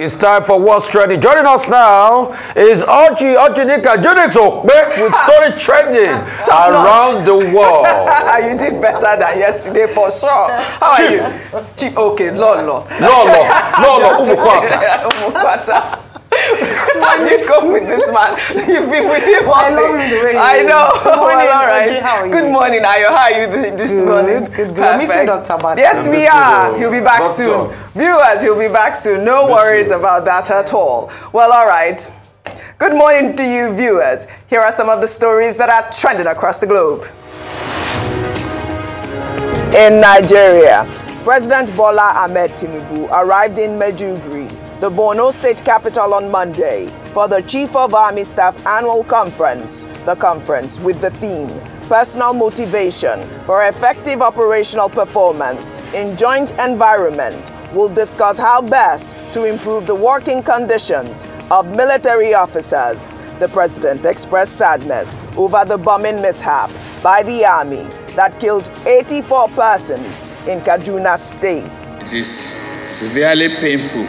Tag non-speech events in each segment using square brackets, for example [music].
It's time for What's Trending. Joining us now is Archie Archinika Junix Okpe with story trending [laughs] around the world. [laughs] you did better than yesterday for sure. How Chief. are you? Chief, okay, Lolo. Lolo, Lolo, [laughs] Just Umukwata. Umukwata. When you come with this man, you've been with him all I love day. him the way he I know. Good morning, well, all right. Oji, how are you? Good morning, Ayo. How are you th- this Good, morning? good, good. I'm missing Perfect. Dr. Bata. Yes, we are. the He'll be back doctor. soon. Viewers, he'll be back soon. No worries about that at all. Well, all right. Good morning to you, viewers. Here are some of the stories that are trending across the globe. In Nigeria, President Bola Ahmed Tinubu arrived in Maiduguri, the Borno state capital on Monday, for the Chief of Army Staff Annual Conference. The conference with the theme Personal Motivation for Effective Operational Performance in Joint Environment will discuss how best to improve the working conditions of military officers. The president expressed sadness over the bombing mishap by the army that killed 84 persons in Kaduna State. It is severely painful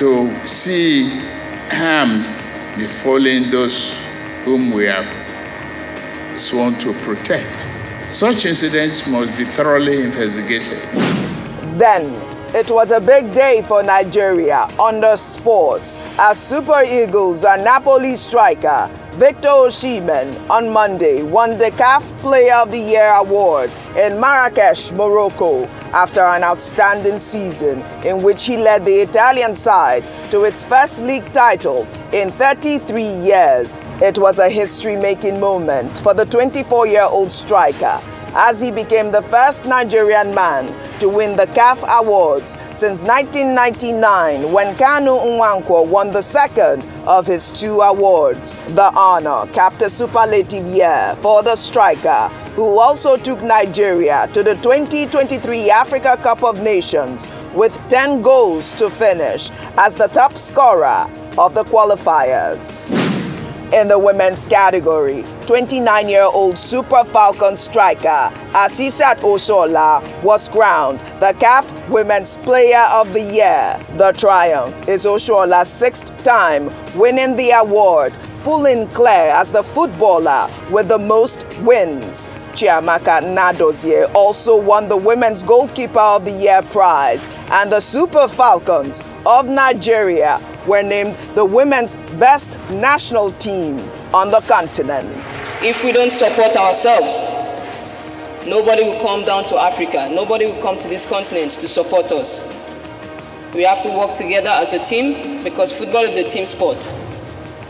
to see harm befalling those whom we have sworn to protect. Such incidents must be thoroughly investigated. Then, it was a big day for Nigeria under sports as Super Eagles and Napoli striker Victor Osimhen on Monday won the CAF Player of the Year award in Marrakesh, Morocco, after an outstanding season in which he led the Italian side to its first league title in 33 years. It was a history-making moment for the 24-year-old striker as he became the first Nigerian man to win the CAF Awards since 1999 when Kanu Nwankwo won the second of his two awards. The honor capped a superlative year for the striker who also took Nigeria to the 2023 Africa Cup of Nations with 10 goals to finish as the top scorer of the qualifiers. In the women's category, 29-year-old Super Falcon striker Asisat Oshoala was crowned the CAF Women's Player of the Year. The triumph is Oshoala's sixth time winning the award, pulling clear as the footballer with the most wins. Chiamaka Nnadozie also won the Women's Goalkeeper of the Year prize, and the Super Falcons of Nigeria were named the women's best national team on the continent. If we don't support ourselves, nobody will come down to Africa. Nobody will come to this continent to support us. We have to work together as a team because football is a team sport.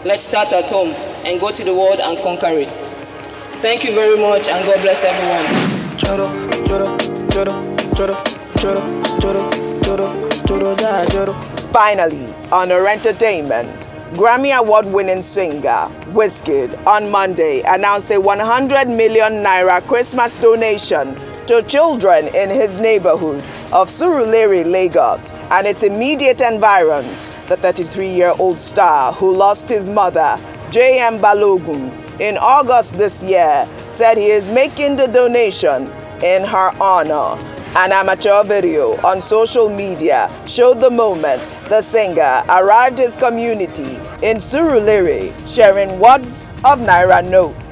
Let's start at home and go to the world and conquer it. Thank you very much and God bless everyone. Finally, on our entertainment, Grammy Award winning singer Wizkid on Monday announced a 100 million naira Christmas donation to children in his neighborhood of Surulere, Lagos, and its immediate environs. The 33 year old star, who lost his mother, J.M. Balogun, in August this year, said he is making the donation in her honor. An amateur video on social media showed the moment the singer arrived his community in Surulere, sharing wads of Naira notes.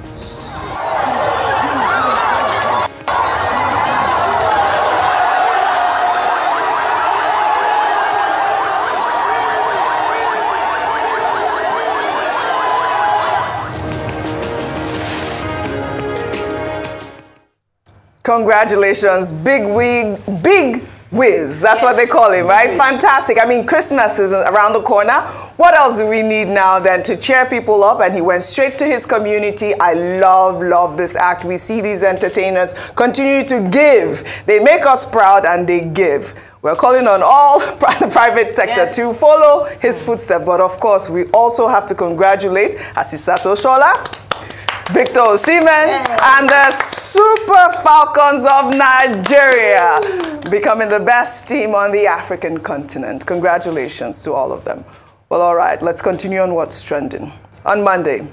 Congratulations, Big Wig, Big whiz. That's what they call him, right? Fantastic. I mean, Christmas is around the corner. What else do we need now than to cheer people up? And he went straight to his community. I love, love this act. We see these entertainers continue to give. They make us proud and they give. We're calling on all [laughs] the private sector Yes. to follow his footsteps. But of course, we also have to congratulate Asisat Oshoala, Victor Osimhen, and the Super Falcons of Nigeria, becoming the best team on the African continent. Congratulations to all of them. Well, all right, let's continue on what's trending. On Monday,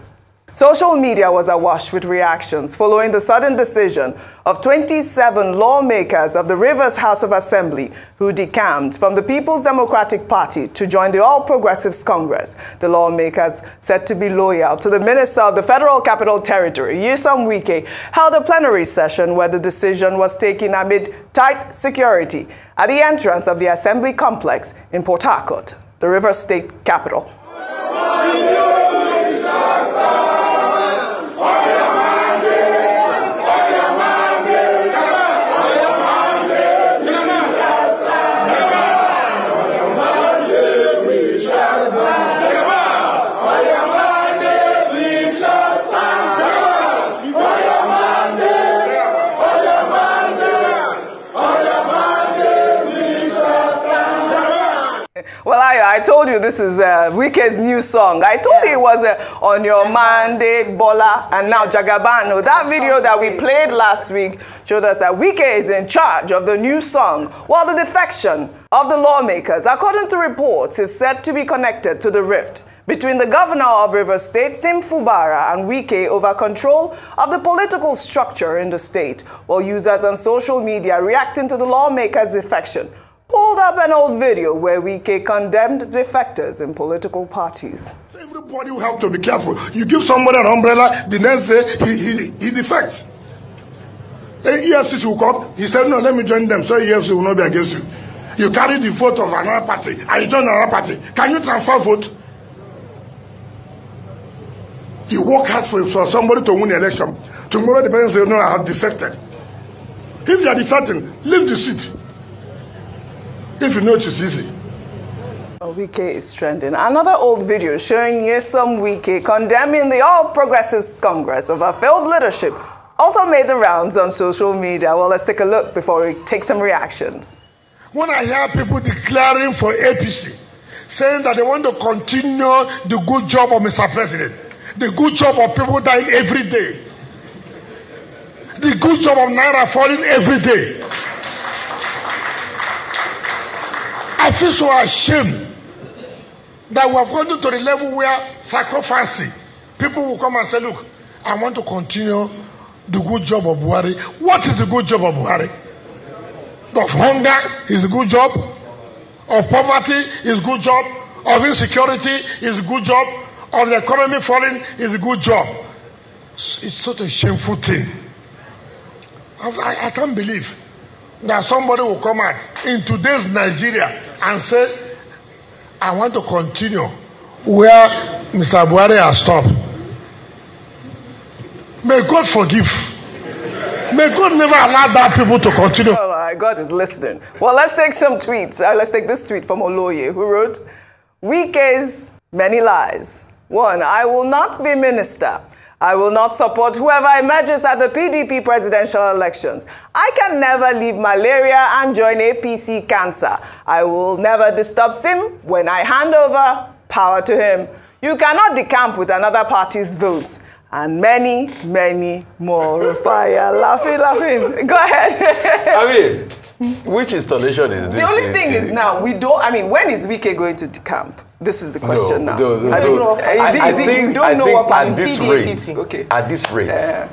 Social media was awash with reactions following the sudden decision of 27 lawmakers of the Rivers House of Assembly who decamped from the People's Democratic Party to join the All Progressives Congress. The lawmakers, said to be loyal to the Minister of the Federal Capital Territory, Nyesom Wike, held a plenary session where the decision was taken amid tight security at the entrance of the Assembly complex in Port Harcourt, the Rivers State capital. Told you this is uh, Wike's new song. I told yeah. you it was uh, on your Monday, Bola, and now Jagabano. That video that we played last week showed us that Wike is in charge of the new song, while the defection of the lawmakers, according to reports, is said to be connected to the rift between the governor of Rivers State, Sim Fubara, and Wike over control of the political structure in the state, while users on social media reacting to the lawmakers' defection pulled up an old video where Wike condemned defectors in political parties. Everybody will have to be careful. You give somebody an umbrella, the next day he, he, he defects. EFCC will come. He said, no, let me join them so EFCC will not be against you. You carry the vote of another party and you join another party. Can you transfer vote? You work hard for, for somebody to win the election. Tomorrow the person say, no, I have defected. If you are defecting, leave the seat. If you know it is easy. Wike is trending. Another old video showing Nyesom Wike condemning the All Progressives Congress over failed leadership also made the rounds on social media. Well, let's take a look before we take some reactions. When I hear people declaring for APC, saying that they want to continue the good job of Mr. President, the good job of people dying every day, the good job of Naira falling every day, I feel so ashamed that we have gotten to the level where sacrificing, people will come and say, Look, I want to continue the good job of Buhari. What is the good job of Buhari? Of hunger is a good job, of poverty is a good job, of insecurity is a good job, of the economy falling is a good job. It's such a shameful thing. I, I can't believe that somebody will come out in today's Nigeria and say, I want to continue where Mr. Buhari has stopped. May God forgive. May God never allow that people to continue. Oh, God is listening. Well, let's take some tweets. Uh, let's take this tweet from Oloye, who wrote, Wike's many lies. One, I will not be minister. I will not support whoever emerges at the PDP presidential elections. I can never leave malaria and join APC cancer. I will never disturb Sim when I hand over power to him. You cannot decamp with another party's votes. And many, many more. [laughs] Fire, laughing, laughing. Go ahead. I mean, which installation is this? The only thing is now, we don't, I mean, when is Wike going to decamp? This is the question no, now. No, no, I don't know. I, is it, is think, you don't I know what at this rate, Okay. At this rate, Uh,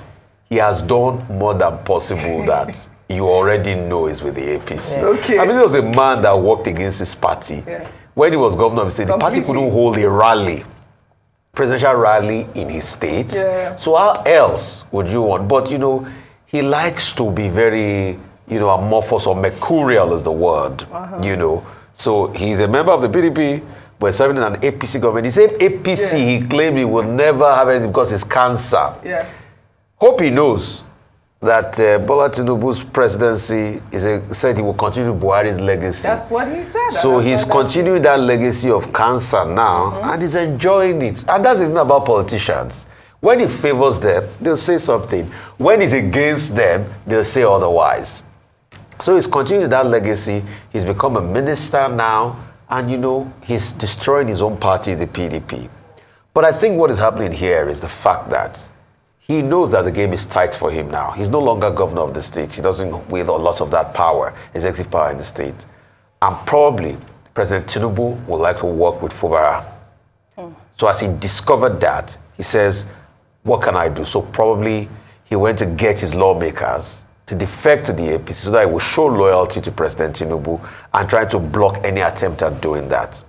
he has done more than possible [laughs] that you already know is with the APC. Yeah. Okay. I mean, there was a man that worked against his party. Yeah. When he was governor of the state, the party couldn't hold a rally, presidential rally in his state. Yeah. So how else would you want? But, you know, he likes to be very, you know, amorphous or mercurial is the word, Uh-huh. you know. So he's a member of the PDP, but serving in an APC government. The same APC Yeah. he claimed he will never have anything because it's cancer. yeah. Hope he knows that uh, Bola Tinubu's presidency is a, said he will continue Buhari's legacy. That's what he said. so That's he's what that- continuing that legacy of cancer now, and he's enjoying it. And that's the thing about politicians. When he favors them, they'll say something. When he's against them, they'll say otherwise. So he's continuing that legacy. He's become a minister now, and you know, he's destroying his own party, the PDP. But I think what is happening here is the fact that he knows that the game is tight for him now. He's no longer governor of the state. He doesn't wield a lot of that power, executive power in the state. And probably President Tinubu would like to work with Fubara. Hmm. So as he discovered that, he says, what can I do? So probably he went to get his lawmakers to defect to the APC so that he will show loyalty to President Tinubu and try to block any attempt at doing that.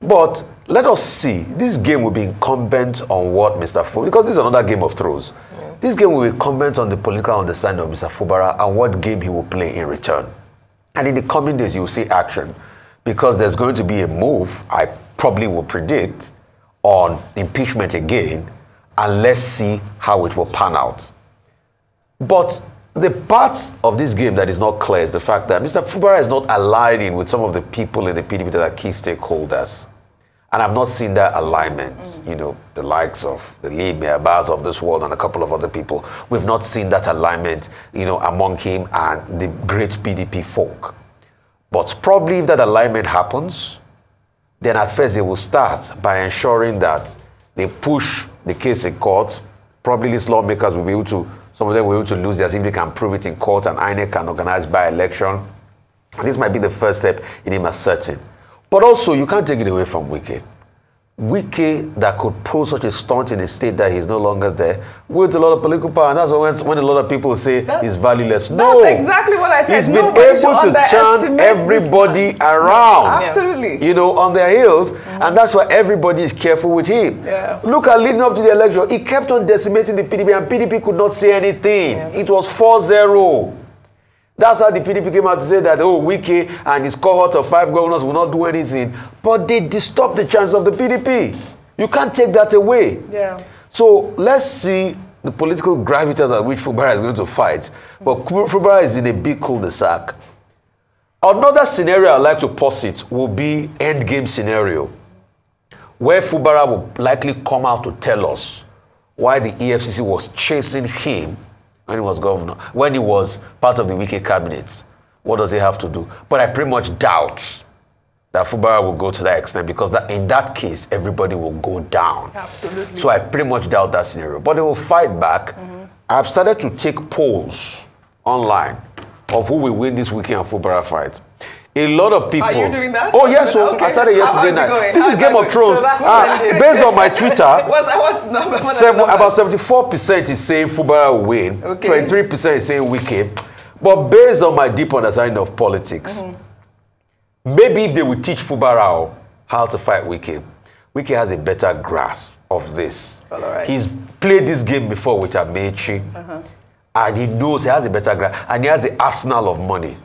But let us see. This game will be incumbent on what Mr. Fubara, because this is another game of thrones. Yeah. This game will be incumbent on the political understanding of Mr. Fubara and what game he will play in return. And in the coming days, you will see action because there's going to be a move, I probably will predict, on impeachment again, and let's see how it will pan out. But the part of this game that is not clear is the fact that Mr. Fubara is not aligning with some of the people in the PDP that are key stakeholders. And I've not seen that alignment. Mm. You know, the likes of the Lee Bars of this world and a couple of other people. We've not seen that alignment, you know, among him and the great PDP folk. But probably if that alignment happens, then at first they will start by ensuring that they push the case in court. Probably these lawmakers will be able to some of them be able to lose theirs if they can prove it in court and INEC can organize by election. This might be the first step in him asserting. But also, you can't take it away from Wike. Wike that could pull such a stunt in a state that he's no longer there with a lot of political power. And that's when, when a lot of people say that, he's valueless. No. That's exactly what I said. He's been able to turn everybody around. Absolutely. You know, on their heels. Mm-hmm. And that's why everybody is careful with him. Yeah. Look at leading up to the election. He kept on decimating the PDP and PDP could not say anything. Yeah. It was 4-0. That's how the PDP came out to say that, oh, Wike and his cohort of five governors will not do anything. But they disturbed the chance of the PDP. You can't take that away. Yeah. So let's see the political gravitas at which Fubara is going to fight. But Fubara is in a big cul-de-sac. Another scenario I'd like to posit will be endgame scenario, where Fubara will likely come out to tell us why the EFCC was chasing him when he was governor, when he was part of the Wike cabinet. What does he have to do? But I pretty much doubt that Fubara will go to that extent because that, in that case, everybody will go down. Absolutely. So I pretty much doubt that scenario. But they will fight back. Mm-hmm. I've started to take polls online of who will win this weekend Fubara fight. A lot of people. Are you doing that? Oh yes, so okay. I started yesterday night. This How's is Game of Thrones. So ah, based on my Twitter, [laughs] what's, what's seven, about seventy-four percent is saying Fubara will win. Twenty-three okay. percent is saying Wike. But based on my deep understanding of politics, mm-hmm. maybe if they would teach Fubara how to fight Wike, Wike has a better grasp of this. Well, right. He's played this game before with Amaechi, uh-huh. and he knows he has a better grasp, and he has the arsenal of money.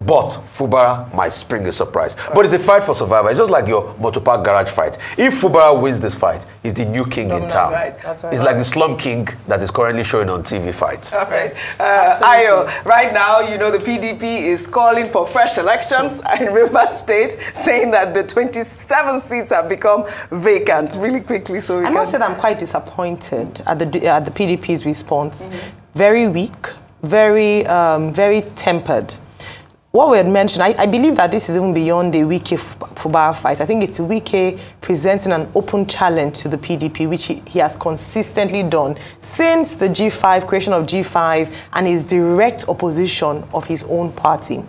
But Fubara might spring a surprise. But it's a fight for survival. It's just like your motor park garage fight. If Fubara wins this fight, he's the new king in town. Right. That's right. It's like the slum king that is currently showing on TV fights. All right. Uh, Ayo, right now, you know, the PDP is calling for fresh elections in Rivers State, saying that the 27 seats have become vacant. Really quickly, so I must say that I'm quite disappointed at the, at the PDP's response. Mm -hmm. Very weak, very, um, very tempered what we had mentioned, I, I, believe that this is even beyond the Wike Fubara fight. I think it's Wike presenting an open challenge to the PDP, which he, he, has consistently done since the G5, creation of G5, and his direct opposition of his own party.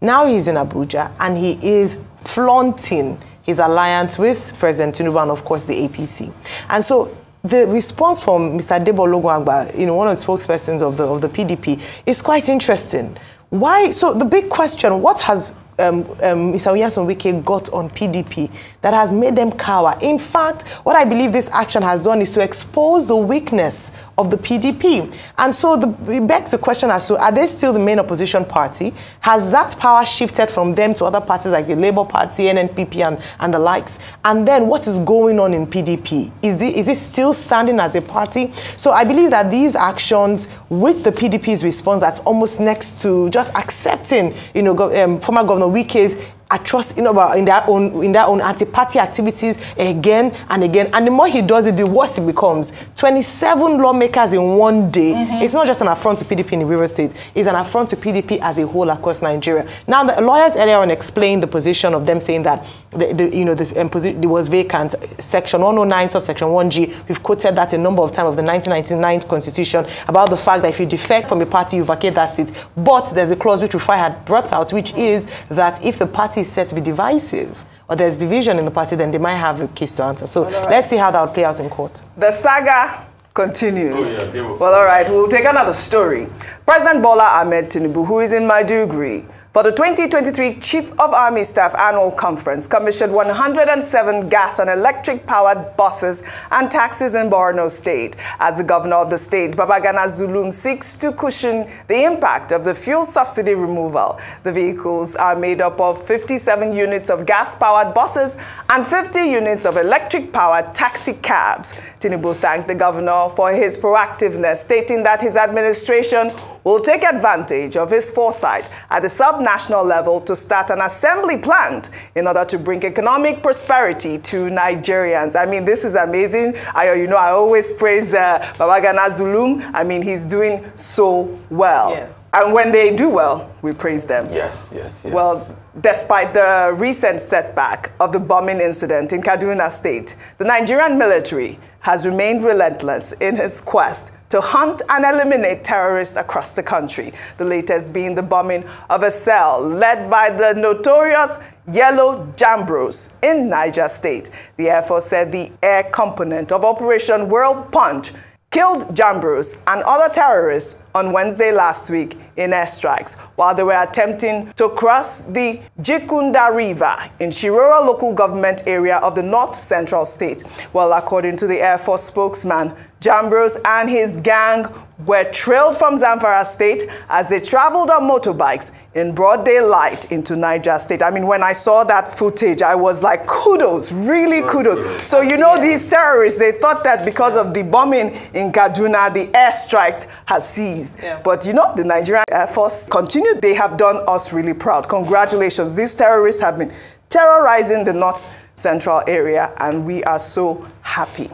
Now he's in Abuja, and he is flaunting his alliance with President Tinubu and, of course, the APC. And so the response from Mr. Debo Ologunagba, you know, one of the spokespersons of the, of the PDP, is quite interesting why? So the big question, what has um, um, Mr. Nyesom Wike got on PDP that has made them cower. In fact, what I believe this action has done is to expose the weakness of the PDP. And so the, it begs the question as to, are they still the main opposition party? Has that power shifted from them to other parties like the Labour Party, NNPP, and, and the likes? And then what is going on in PDP? Is, the, is it still standing as a party? So I believe that these actions with the PDP's response that's almost next to just accepting, you know, um, former Governor Wike's atrocity, you know, in their own in their own anti-party activities again and again. And the more he does it, the worse it becomes. 27 lawmakers in one day. Mm -hmm. It's not just an affront to PDP in the River State. It's an affront to PDP as a whole across Nigeria. Now, the lawyers earlier on explained the position of them saying that the, the you know the um, it was vacant. Section 109, subsection 1G. We've quoted that a number of times of the 1999 Constitution about the fact that if you defect from a party, you vacate that seat. But there's a clause which Rufai had brought out, which is that if the party party is set to be divisive, or there's division in the party, then they might have a case to answer. So right. let's see how that will play out in court. The saga continues. Oh, yeah, well, all right, we'll take another story. President Bola Ahmed Tinubu, who is in Maiduguri, for the 2023 Chief of Army Staff Annual Conference, commissioned 107 gas and electric-powered buses and taxis in Borno State. As the governor of the state, Babagana Zulum seeks to cushion the impact of the fuel subsidy removal. The vehicles are made up of 57 units of gas-powered buses and 50 units of electric-powered taxi cabs. Tinubu thanked the governor for his proactiveness, stating that his administration will take advantage of his foresight at the sub-national level to start an assembly plant in order to bring economic prosperity to Nigerians. I mean, this is amazing. I, you know, I always praise uh, Babagana Zulum. I mean, he's doing so well. Yes. And when they do well, we praise them. Yes, yes, yes. Well, despite the recent setback of the bombing incident in Kaduna State, the Nigerian military has remained relentless in its quest to hunt and eliminate terrorists across the country. The latest being the bombing of a cell led by the notorious Yellow Janbros in Niger State. The Air Force said the air component of Operation Whirl Punch killed Janbros and other terrorists on Wednesday last week in airstrikes while they were attempting to cross the Jikunda River in Shiroro local government area of the north central state. Well, according to the Air Force spokesman, Janbros and his gang were trailed from Zamfara State as they traveled on motorbikes in broad daylight into Niger State. I mean, when I saw that footage, I was like, kudos, really kudos. So, you know, these terrorists, they thought that because of the bombing in Kaduna, the airstrikes had ceased. Yeah. But, you know, the Nigerian Air Force continued. They have done us really proud. Congratulations. These terrorists have been terrorizing the north central area, and we are so happy.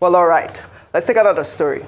Well, all right. Let's take another story.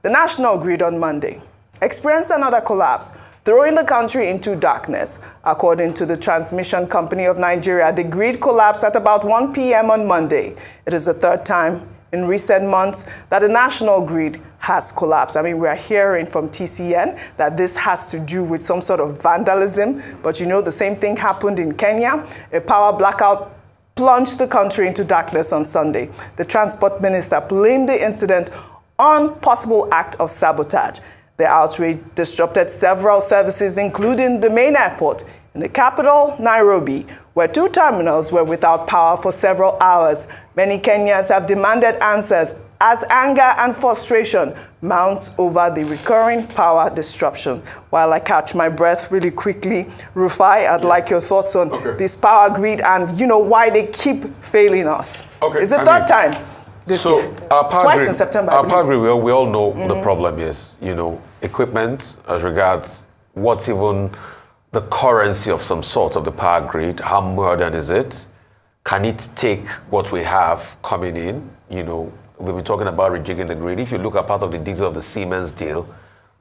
The national grid on Monday experienced another collapse, throwing the country into darkness. According to the transmission company of Nigeria, the grid collapsed at about 1 p.m. on Monday. It is the third time in recent months that the national grid has collapsed. I mean, we are hearing from TCN that this has to do with some sort of vandalism, but you know, the same thing happened in Kenya. A power blackout plunged the country into darkness on Sunday. The transport minister blamed the incident on possible act of sabotage. The outrage disrupted several services, including the main airport in the capital, Nairobi, where two terminals were without power for several hours. Many Kenyans have demanded answers as anger and frustration mounts over the recurring power disruption. While I catch my breath really quickly, Rufai, I'd like your thoughts on Okay. this power grid and you know why they keep failing us. Okay, It's the I third mean, time this so year. our power Twice grid, in September. Our. Mm-hmm. power grid, we all, we all know the problem is, you know, equipment as regards what's even the currency of some sort of the power grid. How modern is it? Can it take what we have coming in? You know, we've been talking about rejigging the grid. If you look at part of the detail of the Siemens deal,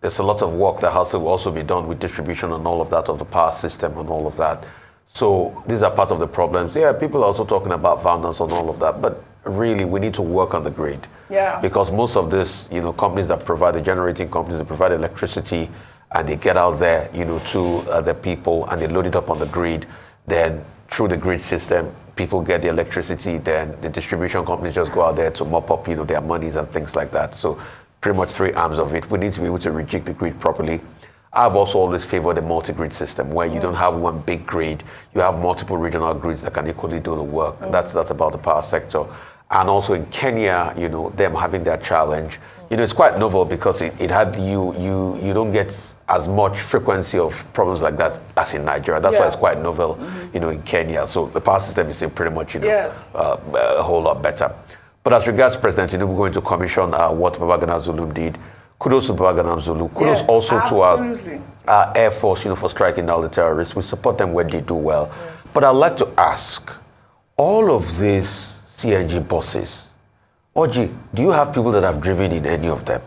there's a lot of work that has to also be done with distribution and all of that of the power system and all of that. So these are part of the problems. Yeah, people are also talking about vandals and all of that, but really we need to work on the grid. Yeah. Because most of this, you know, companies that provide the generating companies that provide electricity and they get out there, you know, to uh, the people and they load it up on the grid, then through the grid system, people get the electricity, then the distribution companies just go out there to mop up, you know, their monies and things like that. So pretty much three arms of it. We need to be able to rejig the grid properly. I've also always favored a multi-grid system where you don't have one big grid, you have multiple regional grids that can equally do the work. Mm. That's that's about the power sector. And also in Kenya, you know, them having that challenge. You know, it's quite novel because it, it had you you you don't get as much frequency of problems like that as in Nigeria. That's why it's quite novel, you know, in Kenya. So the power system is still pretty much, you know, Yes. uh, a whole lot better. But as regards President Tinubu you know, going to commission uh, what Babagana Zulum did, kudos to Babagana Zulu. Kudos Yes, also to our, our Air Force, you know, for striking down the terrorists. We support them when they do well. But I'd like to ask, all of these CNG buses, Oji, do you have people that have driven in any of them,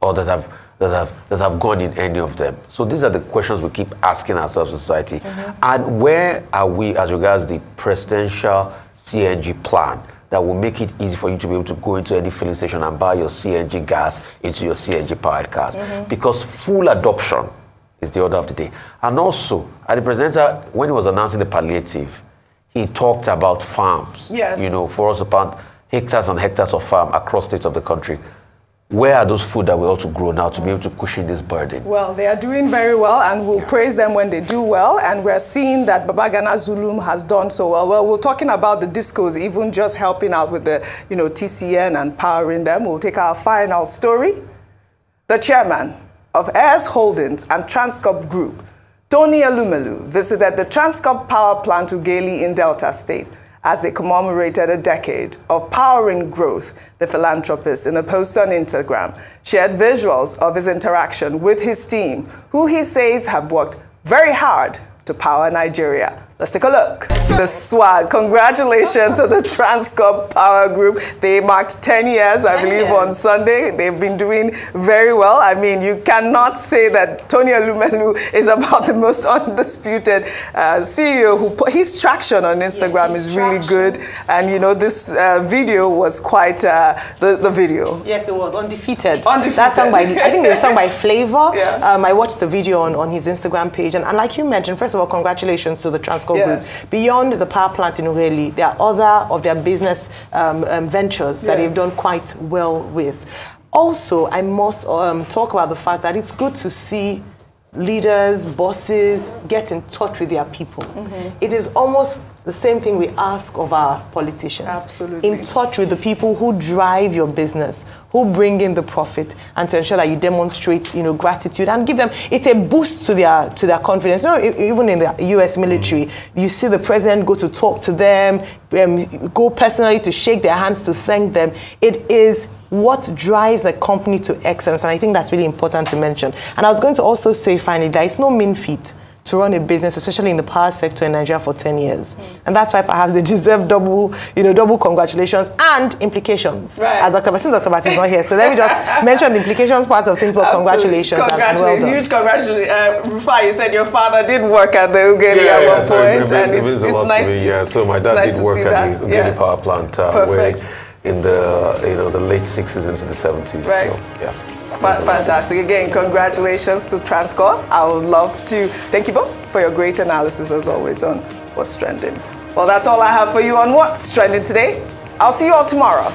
or that have that have that have gone in any of them? So these are the questions we keep asking ourselves, in society. Mm-hmm. And where are we as regards the presidential CNG plan that will make it easy for you to be able to go into any filling station and buy your CNG gas into your CNG powered cars? Mm-hmm. Because full adoption is the order of the day. And also, at the presenter, when he was announcing the palliative, he talked about farms. Yes. You know, for us to plant hectares and hectares of farm across states of the country. where are those food that we ought to grow now to be able to cushion this burden? Well, they are doing very well, and we'll praise them when they do well. And we're seeing that Babagana Zulum has done so well. Well, we're talking about the discos, even just helping out with the, you know, TCN and powering them. We'll take our final story. The chairman of Heirs Holdings and Transcorp Group, Tony Elumelu, visited the Transcorp power plant Ughelli in Delta State as they commemorated a decade of powering growth. The philanthropist, in a post on Instagram, shared visuals of his interaction with his team, who he says have worked very hard to power Nigeria. Let's take a look. The swag. Congratulations to the Transcorp Power Group. They marked 10 years, I believe, years. on Sunday. They've been doing very well. I mean, you cannot say that Tony Elumelu is about the most [laughs] undisputed uh, CEO who put his traction on Instagram yes, is really good. And, you know, this uh, video was quite, uh, the, the video. Yes, it was undefeated. Undefeated. That song by, I think it's a song by [laughs] Flavour. Yeah. Um, I watched the video on, on his Instagram page. And, and like you mentioned, first of all, congratulations to the Transcorp yeah. Group. Beyond the power plant in Ughelli, there are other of their business um, um, ventures that yes. they've done quite well with. Also, I must um, talk about the fact that it's good to see leaders, bosses get in touch with their people. Mm -hmm. It is almost the same thing we ask of our politicians. Absolutely. In touch with the people who drive your business, who bring in the profit, and to ensure that you demonstrate, you know, gratitude and give them. It's a boost to their to their confidence. You know, even in the U.S. military, you see the president go to talk to them, um, go personally to shake their hands to thank them. It is what drives a company to excellence, and I think that's really important to mention. And I was going to also say finally that it's no mean feat to run a business, especially in the power sector in Nigeria for 10 years. Mm. And that's why perhaps they deserve double, you know, double congratulations and implications. Right. As Dr. Basin, Dr. Basin is not here. So let me just [laughs] mention the implications part of things, but congratulations, congratulations and, well Huge congratulations. Uh, Rufai, you said your father did work at the Ughelli yeah, at yeah, one so point. It, it, it, it's, it's nice me, yeah. So my dad nice did work at the Ughelli yes. power plant. Uh, Perfect. in the, you know, the late 60s into the 70s. Right. So, yeah. Fantastic. Again, congratulations to Transcorp. I would love to thank you both for your great analysis as always on what's trending. Well, that's all I have for you on what's trending today. I'll see you all tomorrow.